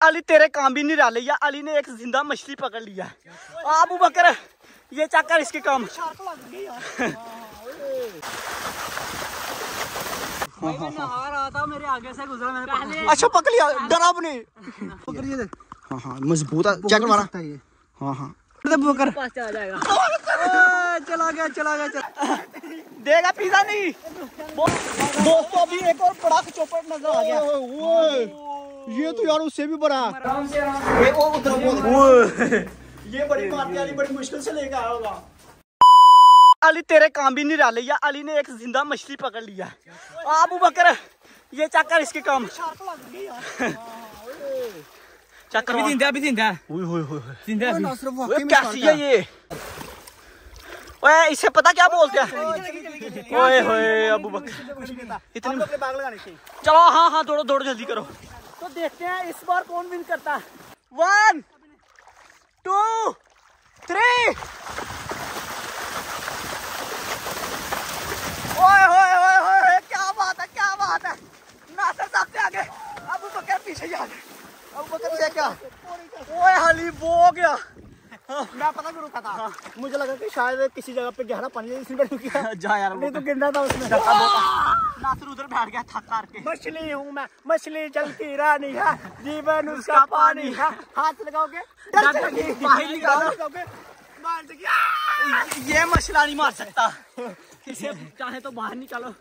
अली तेरे काम भी नहीं डाले या अली ने एक ज़िंदा मछली पकड़ लिया। आप बकर, ये चक्कर इसके काम। अच्छा पकड़ लिया, डरा अपने। हाँ हाँ मज़बूत चेक मारा हाँ हाँ। बकर। चला गया चला गया, चला देगा पिज्जा नहीं। दोस्तों, अभी एक और बड़ा चौपट नज़र आ गया। ये तो यार उससे भी बड़ा। ये वो ये बड़ी मारने वाली बड़ी मुश्किल से लेकर आया होगा। अली तेरे काम भी नहीं डाले या अली ने एक ज़िंदा मछली पकड़ लिया। अबू बकर ये चक्कर इसके काम। चक्कर अभी ज़िंदा अभी ज़िंदा। ओए होए होए ज़िंदा ओए, कैसी है ये? ओए इसे पता क्या बोलते हैं? ओए होए अबू बकर इतनी चलो हाँ हाँ दौड़ो दौड़ो जल्दी करो। तो देखते हैं इस बार कौन विन करता है। वन टू थ्री ओए होए होए होए होए, क्या बात है क्या बात है नासर साहब से आगे अबू बकर पीछे जा अबू बकर से क्या ओए हली वो हो गया मैं पता क्यों रुका था मुझे लगा कि शायद किसी जगह पे गहरा पानी है जा यार नहीं तो गिरना था उसमें नासर उधर बैठ गया थक कर के। मछली हूँ मैं मछली जल की रानी है जीवन उसका पानी है। हाथ लगाओगे। ये मछला नहीं मार सकता। इसे चाहे तो बाहर निकालो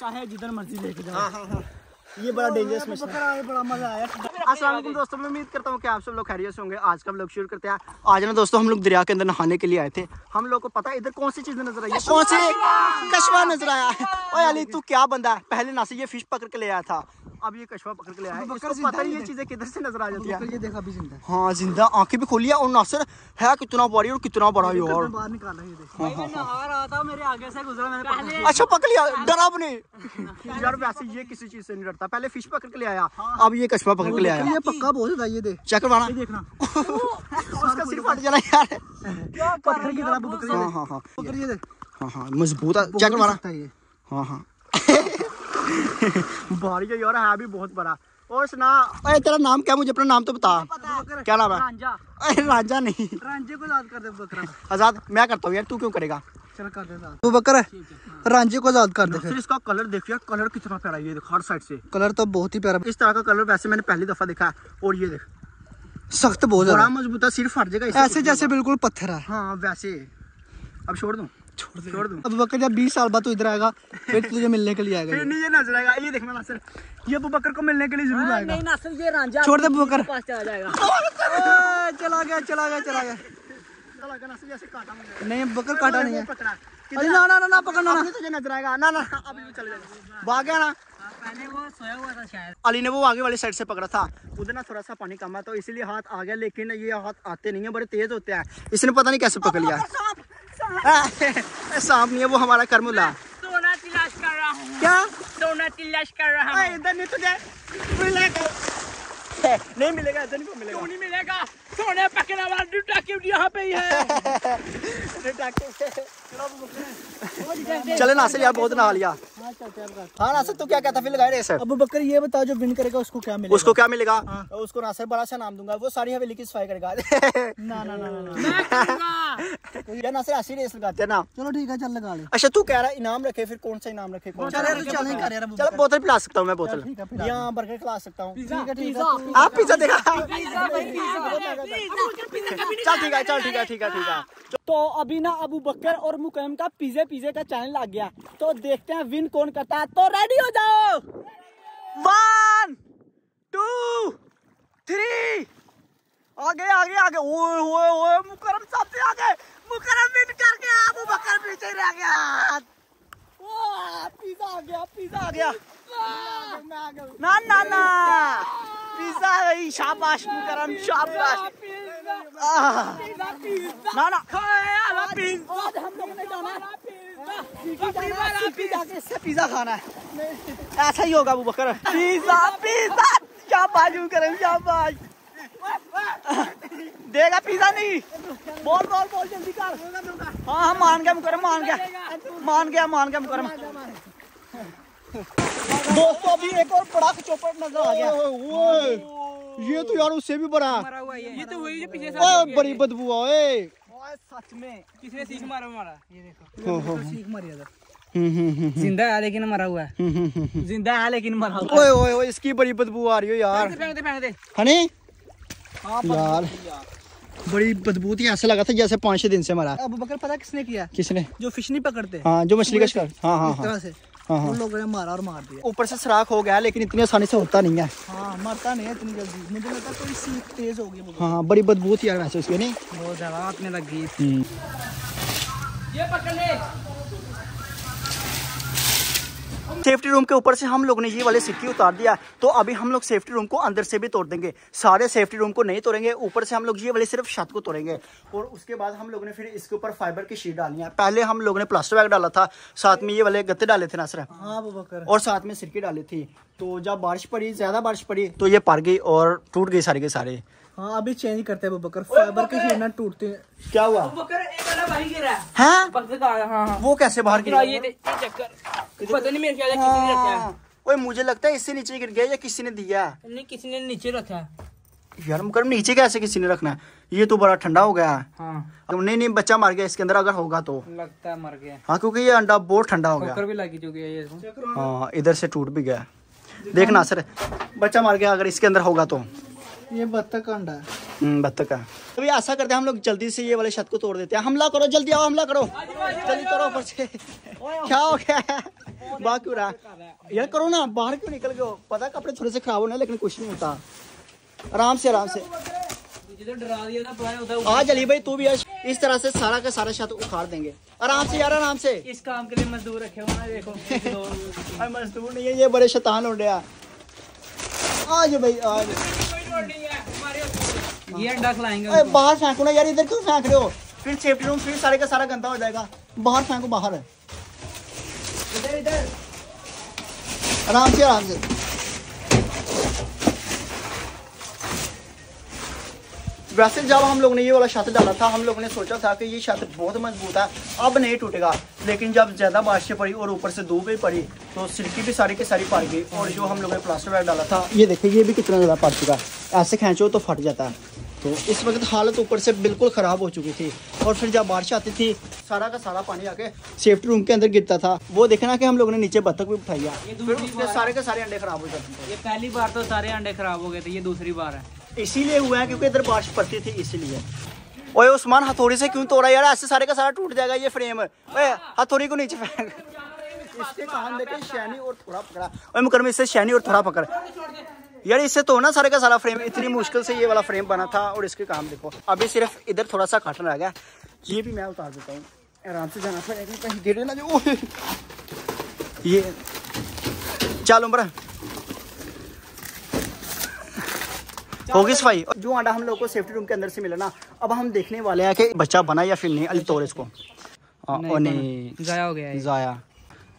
चाहे जिधर मर्ज़ी लेके जाओ। ये बड़ा डेंजरस मछली है। बड़ा मज़ा आया। वालेकुम दोस्तों मैं उम्मीद करता हूँ कि आप सब लोग खैरियत से होंगे। आज का हम लोग शुरू करते हैं। आज ना दोस्तों हम लोग दरिया के अंदर नहाने के लिए आए थे। हम लोग को पता है इधर कौन सी चीज़ नज़र आई है? कौन से? कशवा नज़र आया। है अली तू क्या बंदा है? पहले ना से ये फ़िश पकड़ के ले आया था। अब ये कछुआ पकड़ के ले आया इसको पता नहीं ये चीज़ें किधर से नज़र आ जाती है। ये देखा अभी ज़िंदा हाँ। ज़िंदा। आँखें भी खोली है और नासर है कितना बड़ी और कितना बड़ा यार। बाहर निकाल रहा है ये देख भाई मैं नहा रहा था मेरे आगे से गुजरा मैंने पहले अच्छा पकड़ लिया। डरा अपने यार वैसे ये किसी चीज़ से नहीं डरता। पहले फ़िश पकड़ के ले आया। अब ये कछुआ पकड़ के ले आया। ये पक्का बहुत है ये देख। चेक करवाना। ये देखना। उसका सिर फट जाना यार। पत्थर की तरह बकरी हाँ हाँ हाँ। बकरी ये देख। हाँ हाँ। मज़बूत है। चेक करवाना। है ये। हाँ हाँ। भारी है यार है भी बहुत बड़ा। और सुना अरे तेरा नाम क्या? मुझे अपना नाम तो बता। क्या नाम है? रांझा। अरे राजा नहीं। रांझे को याद कर दे बकरा। आज़ाद मैं करता हूँ यार तू क्यों करेगा? चल कर दे तू बकर है। रांझे को याद कर दे फिर। इसका कलर देखो यार कलर कितना प्यारा ये देख हर साइड से। कलर तो बहुत ही प्यारा। इस तरह का कलर वैसे मैंने पहली दफ़ा देखा है और ये देख। सख्त बहुत बड़ा मज़बूत है सिर्फ़ फट जाएगा इससे ऐसे जैसे बिल्कुल पत्थर है। हाँ वैसे। अब छोड़ दूँ? छोड़ छोड़ दूँ। अब बकर जब 20 साल बाद तू इधर आएगा फिर तुझे मिलने के लिए आएगा फिर। नहीं ये नज़र आएगा। ये देखना नासिर ये अबू बकर को मिलने के लिए ज़रूर आएगा। नहीं नासिर ये रांझा छोड़ दे बकर। पास चला जाएगा। चला गया चला गया चला गया। चला गया नासिर जैसे काटा नहीं बकर काटा नहीं है। अरे ना ना ना ना पकड़ना ना तुझे नज़र आएगा। ना ना अभी भी चल जाएगा। भाग गया ना। पहले वो सोया हुआ था शायद। अली ने वो आगे वाली साइड से पकड़ा था। उधर ना थोड़ा सा पानी कम है तो इसलिए हाथ आ गया लेकिन ये हाथ आते नहीं है बड़े तेज होते हैं। इसने पता नहीं कैसे पकड़ लिया। सांप नहीं है वो हमारा करमुला। सोना तिलाश कर रहा हूँ। क्या? सोना तिलाश कर रहा हूँ। इधर नहीं तुझे मिलेगा। नहीं मिलेगा इधर नहीं मिलेगा। क्यों नहीं मिलेगा? सोने पकड़ा वाला डूटा क्यों यहाँ पे ही है? चले नासिर यार बहुत नहा लिया हाँ नासिर तू क्या कहता? फिर लगाए रेस। अब बकर ये बता जो विन करेगा उसको क्या मिलेगा? उसको क्या मिलेगा? उसको नासिर बड़ा सा नाम दूँगा। वो सारी हवेली की सफ़ाई करेगा। ना ना ना ना मैं करूँगा। यार नासिर ऐसी रेस लगाते हैं। ना चलो ठीक है चल लगा ले। अच्छा तू कह रहा है इनाम रखे फिर कौन सा इनाम रखे? कौन चल बोतल पिला सकता हूँ मैं बोतल। है यहाँ बर्गर खिला सकता हूँ। ठीक है ठीक है आप पिज्जा देखा। चल ठीक है चल ठीक है ठीक है ठीक है। तो अभी ना अबू बकर और मुकैम का पिज्जे पिज्जे का चैनल लग गया। तो देखते हैं विन कौन करता है। तो रेडी हो जाओ। वन टू थ्री आगे आगे आगे। ओए ओए ओए मुकरम सबसे आगे। मुकरम विन करके अबू बकर पीछे रह गया। पिज्जा आ गया पिज्जा आ गया। ना ना ना। पिज्जा आ गई शाबाश मुकरम शाबाश। ना ना। पिज्जा खाना है ऐसा ही होगा अबू बकर पिज्जा। पिज्जा शाबाश मुकरम शाबाश देगा पिज्जा नहीं? बोल बोल बोल जल्दी कर। हाँ हाँ मान गया मुकरम मान गया। मान गया मान गया मुकरम दोस्तों अभी एक और बड़ा चौपट नज़र आ गया। ये तो यार उससे भी बड़ा। मरा हुआ ये। तो वही जो पिछले साल बड़ी बदबू ओए। ओए सच में। किसने सीख मारा हमारा ये देखो। हो हो। सीख मारी इधर हम्म हम्म हम्म ज़िंदा है लेकिन मरा हुआ है। हम्म, हम्म, हम्म। ज़िंदा है लेकिन मरा हुआ ओए ओए ओए इसकी बड़ी बदबू आ रही हो यार। फेंक दे फेंक दे हनी? हाँ यार। बड़ी बदबू थी ऐसा लगा था जैसे पाँच छह दिन से मरा। अबू बकर पता किसने किया? किसने? जो फ़िश नहीं पकड़ते। हाँ जो मछली का शिकार। हाँ इस तरह से। हाँ हाँ उन लोगों ने मारा और मार दिया ऊपर से सुराख हो गया लेकिन इतनी आसानी से होता नहीं है हाँ मरता नहीं है इतनी जल्दी मुझे लगता है कोई सीख तेज होगी हाँ हाँ बड़ी बदबू थी यार वैसे उसकी नहीं बहुत ज़्यादा आपने लग गई। ये पकड़ ले सेफ्टी रूम के ऊपर से हम लोग ने ये वाले सिक्की उतार दिया तो अभी हम लोग सेफ्टी रूम को अंदर से भी तोड़ देंगे। सारे सेफ्टी रूम को नहीं तोड़ेंगे ऊपर से हम लोग ये वाले सिर्फ़ छत को तोड़ेंगे। और उसके बाद हम लोग ने फिर इसके ऊपर फाइबर की शीट डाली है। पहले हम लोग ने प्लास्टर बैग डाला था साथ में ये वाले गत्ते डाले थे ना सर हाँ और साथ में सिरकी डाली थी। तो जब बारिश पड़ी ज़्यादा बारिश पड़ी तो ये पार गई और टूट गई सारे के सारे। हाँ अभी चेंज करते हैं बकर। फाइबर के शीट ना टूटते हैं। क्या हुआ? बकर एक वाला भाई गिरा है। है? हाँ हाँ। वो कैसे बाहर गिरा? ये चक्कर पता नहीं मेरे ख्याल से किसी ने रखा है। हाँ। ओए मुझे लगता है इससे नीचे गिर गया या किसी ने दिया? नहीं किसी ने नीचे रखा यार मकर नीचे कैसे किसी ने रखना है? ये तो बड़ा ठंडा हो गया। हाँ। अब नहीं नहीं बच्चा मर गया इसके अंदर अगर होगा तो। लगता है मर गया। हाँ क्योंकि ये अंडा बहुत ठंडा हो गया। भी लगी चुकी है ये हाँ इधर से टूट भी गया। देखना सर बच्चा मर गया अगर इसके अंदर होगा तो। ये बत्तख का अंडा है। हम्म, बत्तख का। तो ये ऐसा करते हैं हम लोग जल्दी से ये वाले छत को तोड़ देते हैं। हमला करो जल्दी आओ हमला करो। जल्दी करो ऊपर से। क्या हो गया? बाहर क्यों रहा? यार करो ना बाहर क्यों निकल गए हो? पता कपड़े थोड़े से खराब होने लेकिन कुछ नहीं होता। आराम से आराम से। है भाई तू भी यार इस तरह से सारा का सारा छत उखाड़ देंगे। आराम से यार आराम से। इस काम के लिए मजदूर रखे हुए देखो। मजदूर नहीं है ये बड़े शैतान हो गया आज भाई आज है। ये अंडा खिलाएँगे बाहर फेंको ना यार इधर क्यों फेंक रहे हो? फिर सेफ्टी रूम फिर सारे का सारा गंदा हो जाएगा। बाहर फेंको बाहर। इधर। इधर आराम से आराम से। वैसे जब हम लोग ने ये वाला छत डाला था हम लोग ने सोचा था कि ये छत बहुत मज़बूत है। अब नहीं टूटेगा लेकिन जब ज़्यादा बारिशें पड़ी और ऊपर से धूप भी पड़ी तो सिरकी भी सारी की सारी पड़ गई और जो हम लोग ने प्लास्टर बैग डाला था ये देखिए ये भी कितना ज़्यादा पड़ चुका है। ऐसे खींचो तो फट जाता है। तो इस वक्त हालत ऊपर से बिल्कुल ख़राब हो चुकी थी और फिर जब बारिश आती थी सारा का सारा पानी आके सेफ्टी रूम के अंदर गिरता था। वो देखना कि हम लोगों ने नीचे बत्तख भी उठाया सारे के सारे अंडे खराब हो जाते थे ये पहली बार तो सारे अंडे खराब हो गए थे ये दूसरी बार है। इसीलिए हुआ है क्योंकि इधर बारिश पड़ती थी इसीलिए। ओए उस्मान हथौड़ी से क्यों तोड़ा? यार ऐसे सारे का सारा टूट जाएगा ये फ्रेम ओए हथौड़ी को नीचे फेंक। इसके कान देखे शैनी और थोड़ा पकड़ा। ओए मुकरम इससे शैनी और थोड़ा पकड़। यार इससे तो ना सारे का सारा फ्रेम इतनी मुश्किल से ये वाला फ्रेम बना था और इसके काम देखो। अभी सिर्फ़ इधर थोड़ा सा काटना रह गया। ये भी मैं उतार देता हूँ। आराम से जाना पड़ेगा कहीं गिरे ना जो ये। चल उम्र। होगी सफ़ाई। जो अंडा हम लोग को सेफ्टी रूम के अंदर से मिला ना अब हम देखने वाले हैं कि बच्चा बना या फिर नहीं अली तोड़ इसको। हाँ, ओ नहीं। जाया हो गया जाया।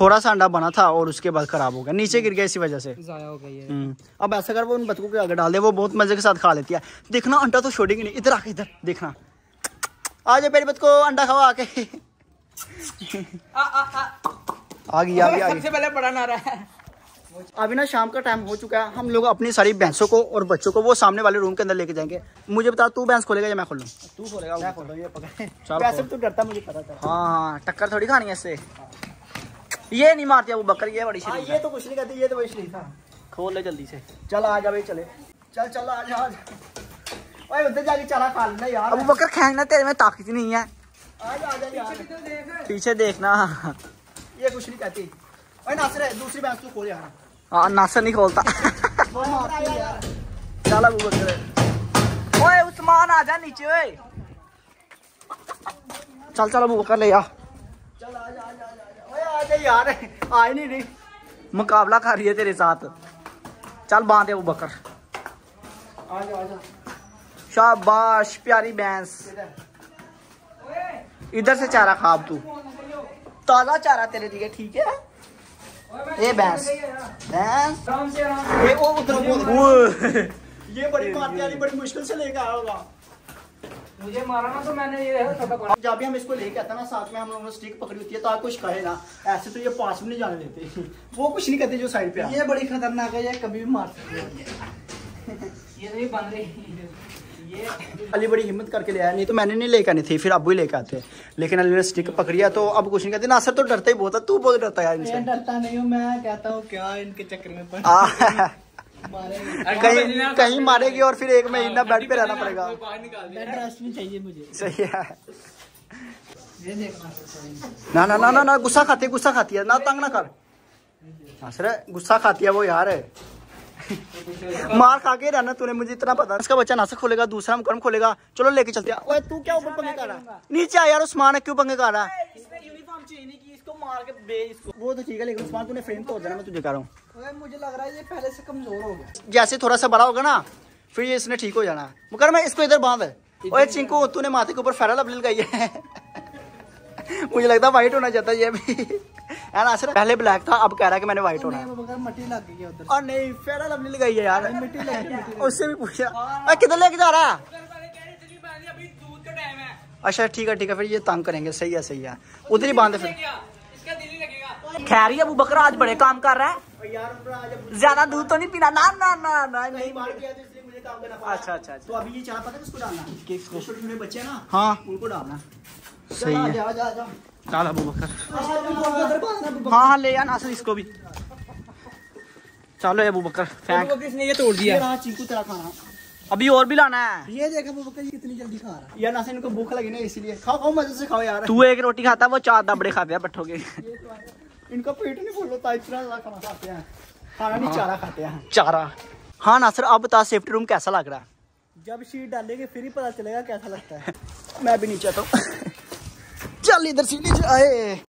थोड़ा सा अंडा बना था और उसके बाद खराब हो गया। नीचे गिर गया इसी वजह से। जाया हो गया ये। हम्म, अब ऐसा कर वो उन बतकों के आगे डाल दे वो बहुत मज़े के साथ खा लेती है। देखना अंडा तो छोड़ेगी नहीं। इधर आके इधर देखना। आ जाओ मेरी बत को अंडा खाओ आके। आ, आ, आ, आ गई आ गई सबसे पहले बड़ा नारा है। अभी ना शाम का टाइम हो चुका है। हम लोग अपनी सारी भैंसों को और बच्चों को वो सामने वाले रूम के अंदर लेके जाएँगे। मुझे बता तू भैंस खोलेगा या मैं खोलूं? तू खोलेगा मैं खोलूं ये पकड़। चल वैसे तू डरता मुझे पता था हाँ हाँ टक्कर थोड़ी खानी है इससे। ये नहीं मारती वो बकर ये बड़ी हाँ शरीफ ये तो कुछ नहीं कहती ये तो वही था खोल ले जल्दी से। चल आ जा भाई चले। चल चल आ जा ओए उधर जाके चला खा लेना यार। अब बकर खींचना तेरे में ताकत नहीं है। आ जा आ जा यार। पीछे देखना। ये कुछ नहीं कहती। ओए नासर है दूसरी भैंस तू खोल यार। हाँ नासर नहीं खोलता। वो मारती है यार। चल अबू बकर। ओए उस्मान आ जा नीचे ओए। चल चल अबू बकर ले आ। यार आ ही नहीं मुकाबला कर रही है तेरे साथ। चल बाँध दे अबू बकर। शाबाश प्यारी भैंस। इधर से चारा खा अब तू। ताज़ा चारा तेरे लिए ठीक है? ये भैंस भैंस। आराम से ये वो उधर वो ये बड़ी मारती वाली बड़ी मुश्किल से लेके आया होगा। मुझे मारा ना तो मैंने ये जब भी हम इसको लेके आते ना साथ में हम लोगों ने स्टिक पकड़ी होती है ताकि कुछ कहे ना। ऐसे तो ये पास भी नहीं जाने देते। वो कुछ नहीं कहते जो साइड पे ये बड़ी खतरनाक है ये कभी भी मार सकती है। ये नहीं बन रही। अली बड़ी हिम्मत करके ले आया नहीं तो मैंने नहीं लेकर आनी थी फिर अबू ही लेकर आते। लेकिन अली ने स्टिक पकड़िया तो अब कुछ नहीं कहते नासर तो डरता ही बहुत है तू बहुत डरता है इनसे। डरता नहीं हूँ मैं कहता हूँ क्या इनके चक्कर में कहीं कहीं मारेगी और फिर एक महीना बेड पे रहना पड़ेगा। बेड रेस्ट नहीं चाहिए मुझे। सही है। ना ना ना ना ना गुस्सा खाती है गुस्सा खाती है। ना तंग ना कर। नासर गुस्सा खाती है वो यार। है मार खा के रहना तूने मुझे इतना पता। इसका बच्चा नासर खोलेगा दूसरा मुकरम खोलेगा। चलो लेके चलते हैं। ओए तू क्या ऊपर पंगे कर रहा नीचे आ यार उस्मान है क्यों पंगे कर रहा है? मार के बे इसको। वो तो ठीक है लेकिन उस्मान तूने फ्रेम तोड़ देना मैं तुझे कह रहा हूँ। ओए मुझे लग रहा है ये पहले से कमज़ोर हो गया। जैसे थोड़ा सा बड़ा होगा ना फिर ये इसने ठीक हो जाना। मुकरम इसको इधर बाँध। ओए चिंकू तूने माथे के ऊपर फेरा लवली लगाई है। मुझे लगता है वाइट होना चाहता ये भी। है ना सर पहले ब्लैक था अब कह रहा है कि मैंने वाइट होना है। नहीं मगर लग गई है उधर और नहीं फेरा लवली लगाई है यार। मिट्टी लग उससे भी पूछा अरे किधर लेके जा रहा है? अभी दूध का टाइम है। अच्छा ठीक है ठीक है फिर ये तंग करेंगे। सही है सही है। उधर ही बांधे फिर क्या इसका दिल ही लगेगा खैर ही अबू बकर आज बड़े काम कर रहा है ज़्यादा दूध तो नहीं पीना ना ना ना ना नहीं अच्छा अच्छा अच्छा तो अभी ये चाय पता है किसको डालना किसको? छोटे छोटे बच्चे ना हाँ उनको डालना सही है जा जा जा चल अबू बकर हाँ हाँ ले आ नासर इसको भी चलो अबू बकर ये तोड़ दिया चीकू तेरा खाना अभी और भी लाना है। ये देखा वो बकर कितनी जल्दी खा रहा है। यार नासर इनको भूख लगी ना इसीलिए। खाओ खाओ मज़े से खाओ यार। तू एक रोटी खाता वो चार दबड़े खाते हैं पट्ठों के इनका पेट नहीं फुल होता इतना ज़्यादा खाना खाते हैं। खाना नहीं चारा खाते हैं। चारा। हाँ नासर अब बता सेफ्टी रूम कैसा लग रहा है? जब शीट डालेंगे फिर ही पता चलेगा कैसा लगता है। मैं भी नीचे तो चल इधर सीढ़ी आए।